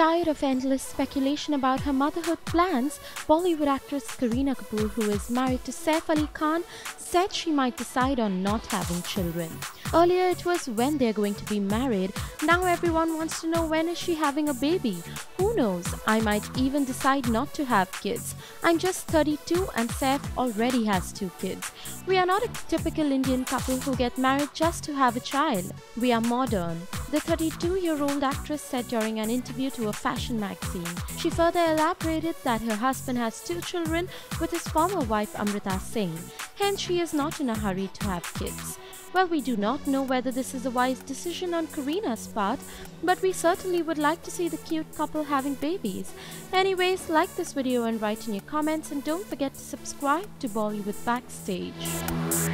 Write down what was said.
Tired of endless speculation about her motherhood plans, Bollywood actress Kareena Kapoor, who is married to Saif Ali Khan, said she might decide on not having children. Earlier it was when they're going to be married, now everyone wants to know when is she having a baby. Who knows, I might even decide not to have kids. I'm just 32 and Saif already has two kids. We are not a typical Indian couple who get married just to have a child. We are modern. The 32-year-old actress said during an interview to a fashion magazine. She further elaborated that her husband has two children with his former wife Amrita Singh, hence she is not in a hurry to have kids. Well, we do not know whether this is a wise decision on Kareena's part, but we certainly would like to see the cute couple having babies. Anyways, like this video and write in your comments and don't forget to subscribe to Bollywood Backstage.